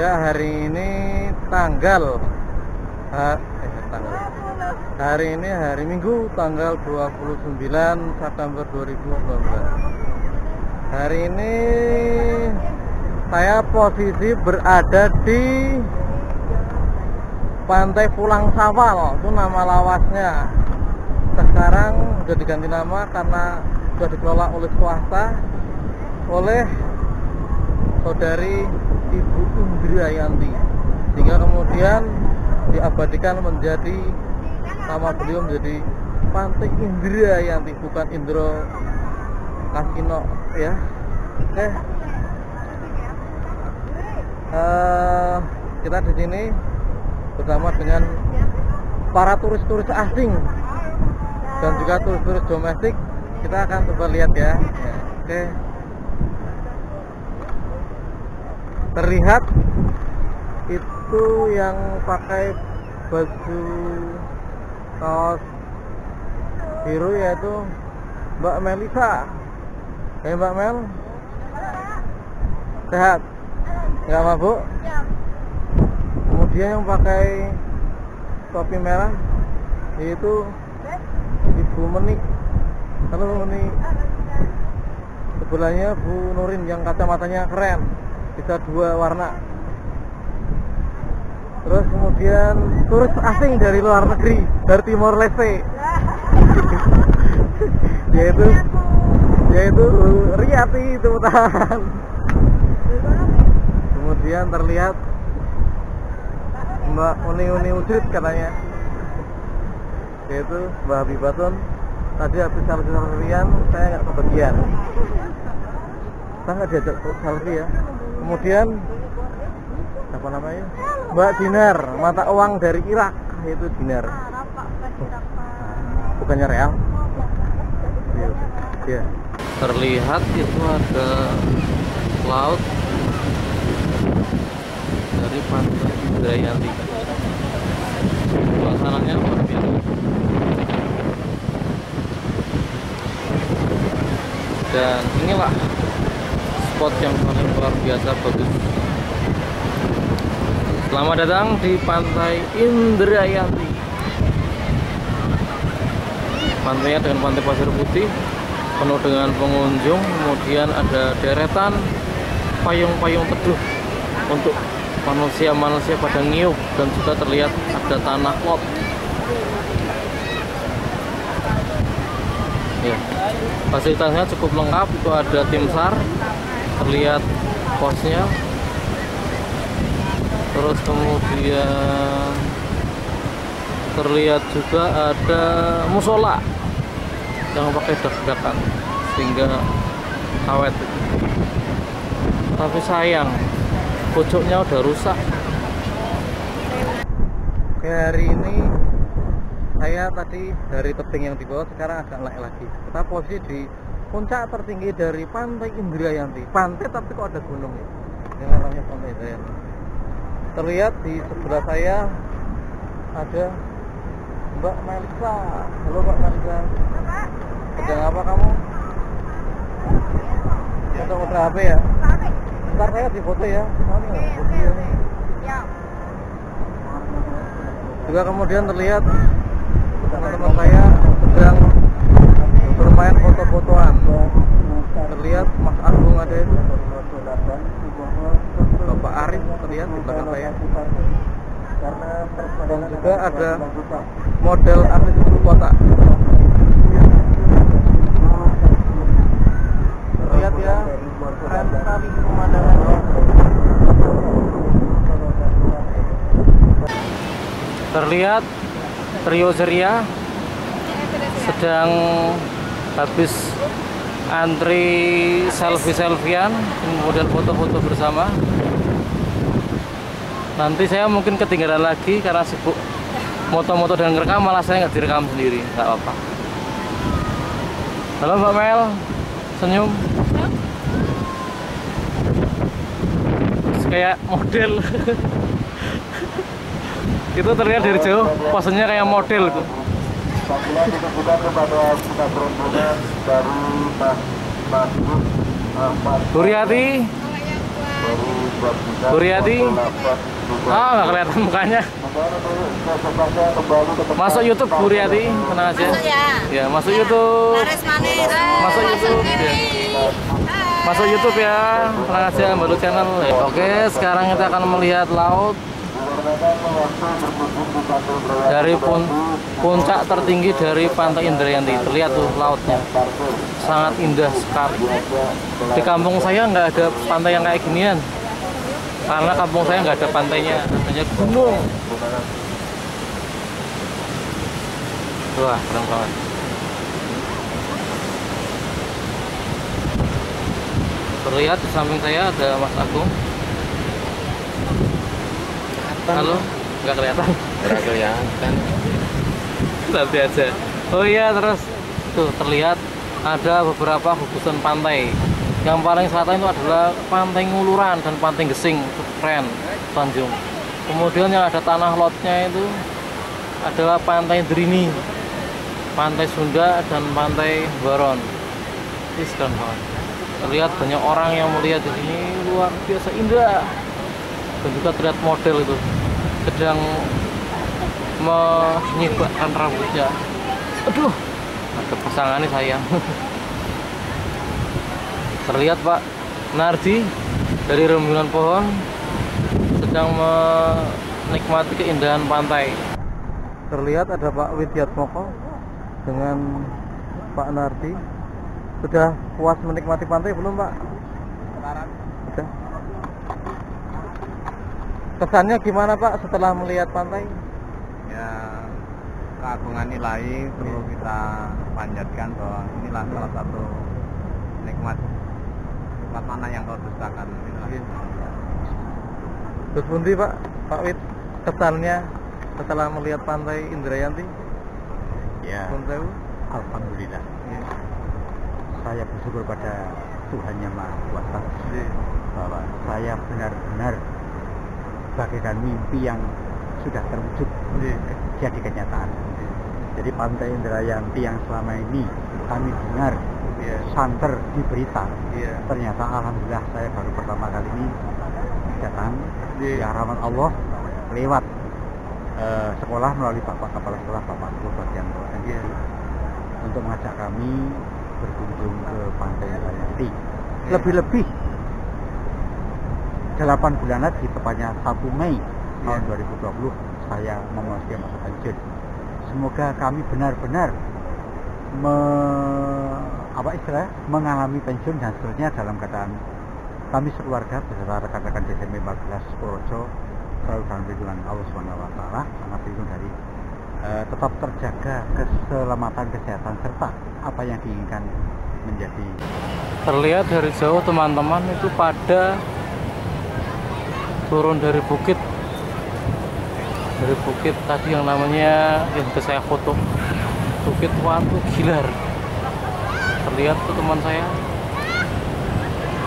Ya hari ini tanggal ha, eh, tanggal hari ini hari Minggu tanggal 29 September 2019. Hari ini saya posisi berada di Pantai Pulang Sawal itu nama lawasnya. Sekarang sudah diganti nama karena sudah dikelola oleh swasta oleh saudari Ibu Indrayanti sehingga kemudian diabadikan menjadi nama beliau menjadi Pantai Indrayanti bukan Indro Kasino ya. Oke. Eh, kita di sini bersama dengan para turis-turis asing dan juga turis-turis domestik. Kita akan coba lihat ya, oke terlihat itu yang pakai baju kaos biru yaitu Mbak Melisa. Oke Mbak Mel? Sehat? Nggak mabuk? Kemudian yang pakai topi merah yaitu Ibu Menik. Halo Menik. Sebelahnya Bu Nurin yang kacamatanya keren bisa dua warna. Terus kemudian turis asing dari luar negeri dari Timor Leste. Yaitu yaitu Riyati tangan. Kemudian terlihat Mbak Uni Uni Ujrit katanya. Yaitu Mbak Habibatun tadi habis selfie selfiean saya nggak kebagian. Saya nggak diajak selfie ya kemudian apa namanya? Mbak Dinar mata uang dari Irak yaitu dinar. Bukannya real? Ya terlihat itu ada laut dari pantai Indrayanti suasananya luar biasa. Dan inilah spot yang paling luar biasa bagus. Selamat datang di pantai Indrayanti pantainya dengan pantai pasir putih penuh dengan pengunjung kemudian ada deretan payung-payung teduh untuk manusia-manusia pada ngiup dan juga terlihat ada tanah lot. Ya fasilitasnya cukup lengkap itu ada tim SAR terlihat posnya terus kemudian terlihat juga ada musola yang pakai dak-dakan sehingga awet. Tapi sayang pojoknya udah rusak. Oke, hari ini saya tadi dari tebing yang di bawah sekarang agak naik lagi. Kita posisi di puncak tertinggi dari pantai Indrayanti pantai tapi kok ada gunung ya yang namanya pantai Indrayanti terlihat di sebelah saya ada Mbak Melisa halo Mbak Melisa sedang apa kamu? Foto foto HP ya? Ntar saya di foto ya. Ini. Juga kemudian terlihat teman-teman saya sedang bermain foto-fotoan. Terlihat Mas Agung ada. Bapak Arif terlihat di belakang saya. Dan juga ada model artis ibu kota. lihat ya keren sekali pemandangannya terlihat trio ceria sedang habis antri selfie-selfian kemudian foto-foto bersama. Nanti saya mungkin ketinggalan lagi karena sibuk moto-moto dan ngerekam malah saya nggak direkam sendiri nggak apa-apa. Halo Mbak Mel. Senyum. Kayak model. Itu terlihat dari jauh posenya kayak model. itu Apabila ditujukan kepada kita rombongan dari Mas ah nggak kelihatan mukanya. Masuk YouTube Buryati tenang aja Masuk ya? ya masuk YouTube. Laris manis. Masuk YouTube, Masuk ya. masuk YouTube ya. Tenang aja baru channel. Ya. oke sekarang kita akan melihat laut dari pun puncak tertinggi dari pantai Indrayanti terlihat tuh lautnya. Sangat indah sekali. Di kampung saya nggak ada pantai yang kayak ginian. Karena kampung saya nggak ada pantainya. Hanya gunung. Wah keren banget. Terlihat di samping saya ada Mas Agung halo? Nggak kelihatan? Nggak kelihatan. nanti aja. Oh iya terus. Tuh terlihat ada beberapa gugusan pantai. Yang paling selatan itu adalah pantai Nguluran dan pantai Gesing keren Tanjung. Kemudian yang ada tanah lotnya itu adalah pantai Drini pantai Sunda dan pantai Baron. Ini keren banget. Terlihat banyak orang yang melihat di sini. Luar biasa indah. Dan juga terlihat model itu sedang menyibakkan rambutnya aduh. Ada pasangannya sayang. Terlihat Pak Nardi dari rembulan pohon sedang menikmati keindahan pantai. Terlihat ada Pak Widyatmoko dengan Pak Nardi. Sudah puas menikmati pantai belum Pak? Sekarang Sudah. Kesannya gimana Pak setelah melihat pantai? ya keagungan nilai perlu kita panjatkan bahwa inilah salah satu nikmat nikmat mana yang kau dustakan inilah Terus pundi Pak, Pak Wid, kesannya setelah melihat pantai Indrayanti? ya sewu? alhamdulillah Iya. saya bersyukur pada Tuhan yang Maha Kuasa Iya. bahwa saya benar-benar bagaikan mimpi yang sudah terwujud Iya. jadi kenyataan. Jadi Pantai Indrayanti yang selama ini kami dengar Iya. santer di berita, Iya. ternyata alhamdulillah saya baru pertama kali ini datang Iya. ya rahmat Allah lewat eh, sekolah melalui Bapak Kepala Sekolah Bapak Yanto Iya. untuk mengajak kami berkunjung ke Pantai Indrayanti. Iya. Lebih-lebih 8 bulan lagi tepatnya 1 Mei tahun Iya. 2020 saya memasuki masa pensiun. Semoga kami benar-benar me, apa istilah mengalami pensiun dan seterusnya dalam keadaan kami sekeluarga beserta rekan-rekan DSM 14 Purworejo selalu dalam lindungan Allah Subhanahu wa taala sangat terlindung dari eh, tetap terjaga keselamatan kesehatan serta apa yang diinginkan menjadi Terlihat dari jauh teman-teman itu pada turun dari bukit. Dari bukit tadi yang namanya yang sudah saya foto. Bukit Watu Gilar. Terlihat tuh teman saya.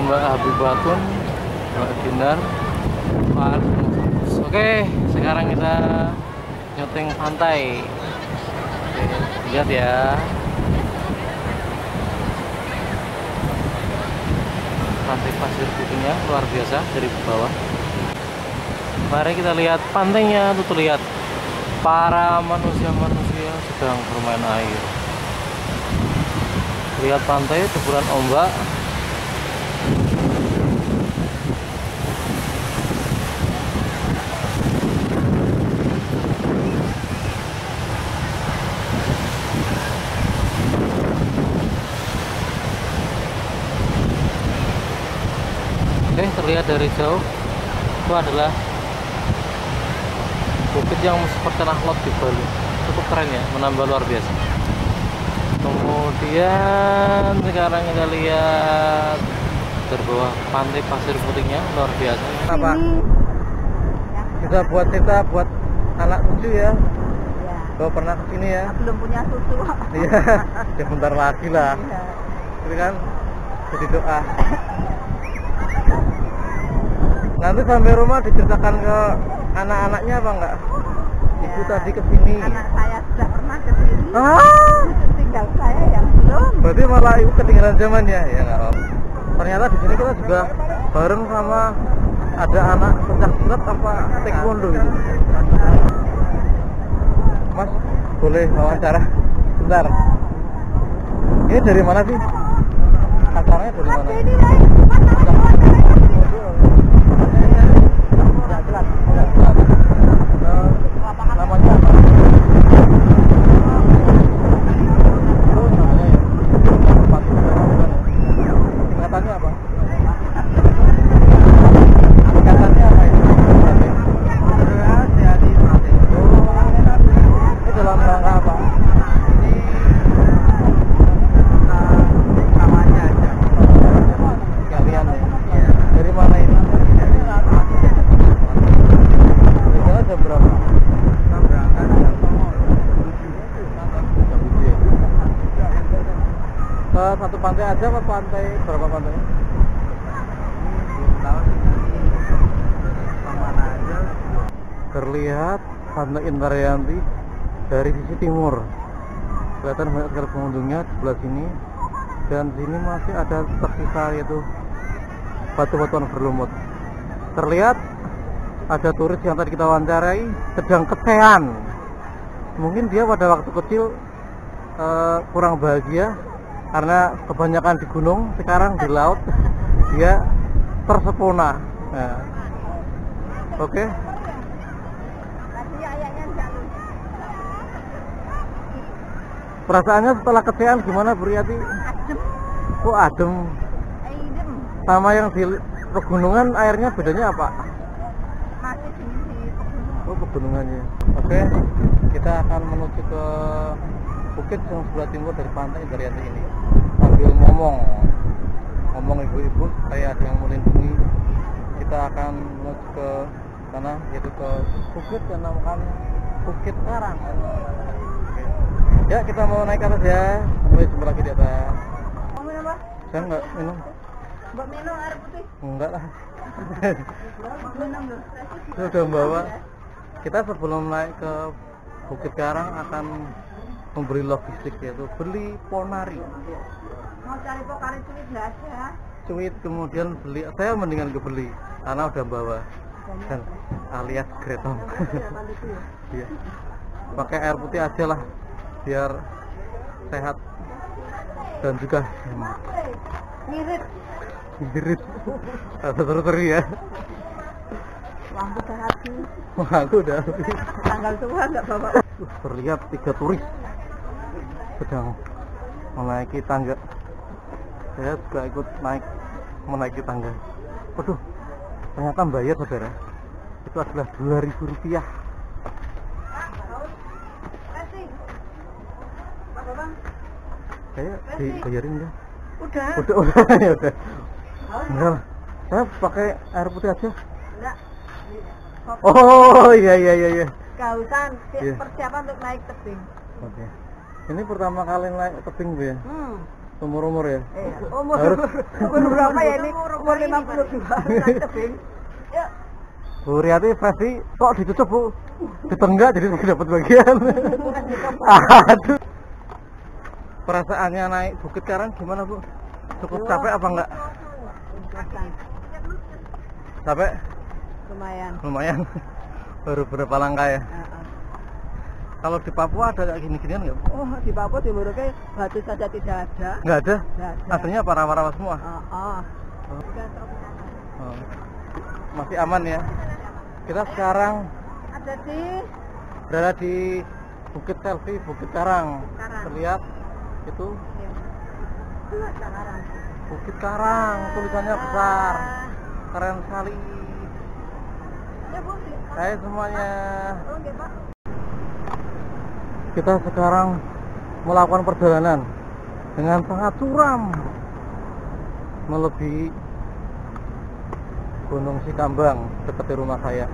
Mbak Habibatun Mbak Dinar Pak oke sekarang kita nyoteng pantai. Oke, lihat ya. Pantai pasir putihnya luar biasa dari bawah mari kita lihat pantainya tuh terlihat para manusia-manusia sedang bermain air. Lihat pantai deburan ombak. Oke, terlihat dari jauh. Itu adalah bukit yang seperti nahlot di Bali. Cukup keren ya, menambah luar biasa. Kemudian sekarang kita lihat dari bawah pantai pasir putihnya luar biasa. Apa? Bisa buat cerita buat anak cucu ya. Ya, Kalau pernah ke sini ya. belum punya susu. Iya, ya bentar lagi lah. Iya. Ini kan jadi doa. Nanti sampai rumah diceritakan ke anak-anaknya apa enggak? Ibu Ya. tadi ke sini. Anak saya sudah pernah ke sini. Ah, Tinggal saya yang belum. berarti malah ibu ketinggalan zaman ya? Ya enggak apa. Ternyata di sini kita juga bareng sama ada anak pencak silat apa taekwondo itu mas boleh wawancara bentar ini dari mana sih acaranya dari mana ini guys Pencak silat, pencak silat. Eh, namanya apa? Oh, namanya ya. Tempat hiburan bukan ya? Singkatannya apa? Singkatannya apa itu? Ini dalam rangka apa? Kalian ya? Dari mana ini? Biasanya jam berapa? Jam tujuh ya? Ke satu pantai aja apa pantai berapa pantai? Terlihat pantai Indrayanti dari sisi timur. Kelihatan banyak sekali pengunjungnya di sebelah sini dan sini masih ada tersisa yaitu batu-batuan berlumut. Terlihat ada turis yang tadi kita wawancarai sedang kesehan. Mungkin dia pada waktu kecil eh, kurang bahagia karena kebanyakan di gunung, sekarang di laut dia tersepona. Nah, Oke, perasaannya setelah kesehan gimana Bu Riyati? Adem. Kok adem? Adem. Sama yang di pegunungan airnya bedanya apa? Masih di pegunungan. Oh pegunungannya. Oke, kita akan menuju ke bukit yang sebelah timur dari pantai Indrayanti ini sambil ngomong, ngomong ibu-ibu supaya ada yang melindungi. Kita akan menuju ke sana yaitu ke bukit yang namakan Bukit Karang. Oke. Ya kita mau naik atas ya, sampai jumpa lagi di atas. Mau minum apa? Saya nggak minum, Mbak minum air putih. enggak lah. Mbak minum loh. Saya udah membawa. Kita sebelum naik ke Bukit Karang akan memberi logistik yaitu beli ponari, Mau cari pokari cuit nggak ada. cuit kemudian beli. Saya mendingan ke beli karena udah bawa dan alias gretong. Iya. Pakai air putih aja lah biar sehat dan juga. Ngirit. Irit. Rasa seru-seru ya. Lampu udah habis. Aku udah habis. Tanggal tua nggak bawa. Terlihat tiga turis sedang menaiki tangga. Saya juga ikut naik menaiki tangga. Waduh, ternyata bayar saudara. Itu adalah dua ribu rupiah. Saya dibayarin ya. Udah. Udah, udah, ya udah. Enggak lah. Saya pakai air putih aja. Enggak. Oh, iya iya iya iya. Kausan Iya. persiapan untuk naik tebing. Oke. Ini pertama kali naik tebing Bu ya. Hmm. Umur-umur ya. Iya. Umur Harus. umur berapa ya ini? Umur 52 naik tebing. Yuk. Bu Riyati versi kok ditutup Bu? Ditenggak jadi tidak dapat bagian. Aduh. Perasaannya naik Bukit Karang gimana Bu? Cukup capek apa enggak? Capek? Lumayan. Lumayan. Baru berapa langkah ya? Kalau di Papua ada kayak gini-ginian nggak? Oh, di Papua di Merauke batu saja tidak ada. Nggak ada? Nggak ada. Aslinya para rawa semua? Oh, oh. Oh. Masih aman ya? Kita sekarang Ada di berada di Bukit Selfie, Bukit Karang. Karang. Terlihat itu Sekarang. Bukit Karang, tulisannya besar. Keren sekali. Ya, Bu. Hai semuanya. Oh, Pak. Kita sekarang melakukan perjalanan dengan sangat curam melebihi Gunung Sikambang dekat di rumah saya.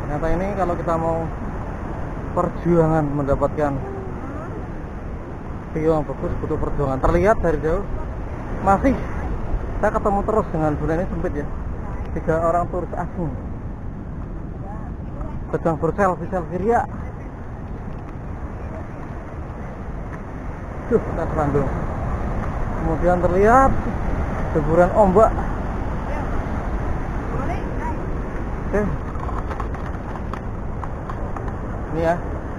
Ternyata ini kalau kita mau perjuangan mendapatkan view yang bagus butuh perjuangan. Terlihat dari jauh masih saya ketemu terus dengan zona ini sempit ya. Tiga orang turis asing sedang berselfie selfie ria. Duh, kita serandung. Kemudian terlihat deburan ombak Oke. Ini ya,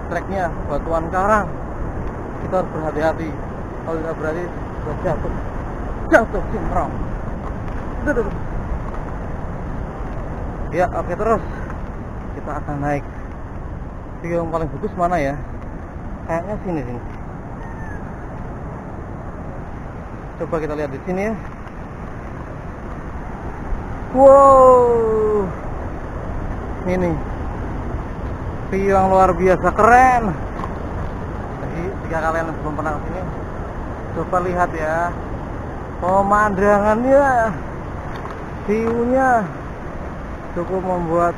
treknya batuan karang. Kita harus berhati-hati. Kalau tidak berhati, bisa jatuh. Jatuh duh. Ya, oke terus. Kita akan naik. View yang paling bagus mana ya? Kayaknya sini sini. Coba kita lihat di sini ya. Wow. Ini view yang luar biasa keren. Jadi jika kalian belum pernah ke sini, coba lihat ya pemandangannya, view-nya cukup membuat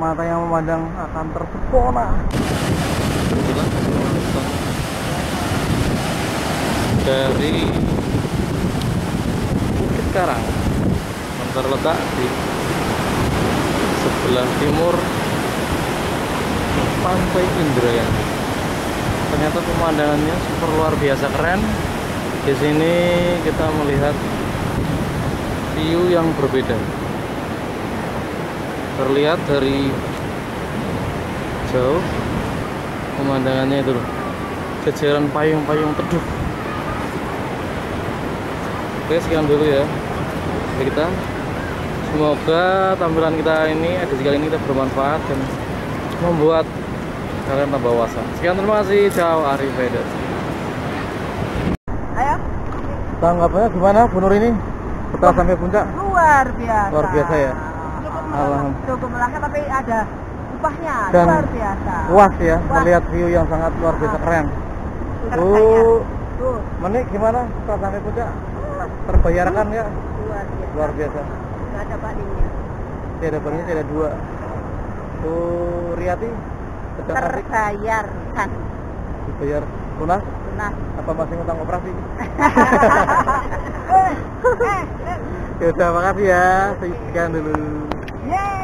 mata yang memandang akan terpesona. Dari Bukit Karang yang terletak di sebelah timur Pantai Indrayani. Ternyata pemandangannya super luar biasa keren. Di sini kita melihat view yang berbeda. Terlihat dari jauh pemandangannya itu loh. Jajaran payung-payung teduh. Oke, sekian dulu ya dari kita. Semoga tampilan kita ini edisi kali ini kita bermanfaat dan membuat kalian tambah wawasan. Sekian terima kasih. Ciao, Arif Vedas. Ayo. Tanggapannya gimana Bu Nur ini setelah sampai puncak? Luar biasa. Luar biasa ya? Cukup Alhamdulillah. melelahkan, cukup melelahkan tapi ada upahnya. Dan luar biasa. Puas ya Puas. melihat view yang sangat luar biasa keren. Rasanya. Bu, Tuh, Menik gimana setelah sampai puncak? Terbayarkan ya? luar biasa. Luar biasa. Nggak ada bandingnya. Tiada bandingnya tiada dua. Bu Riyati sedang asik Terbayarkan. dibayar lunas Nah. apa masih ngutang operasi? eh, eh, eh. Ya udah makasih ya. Sekian dulu. Yeay.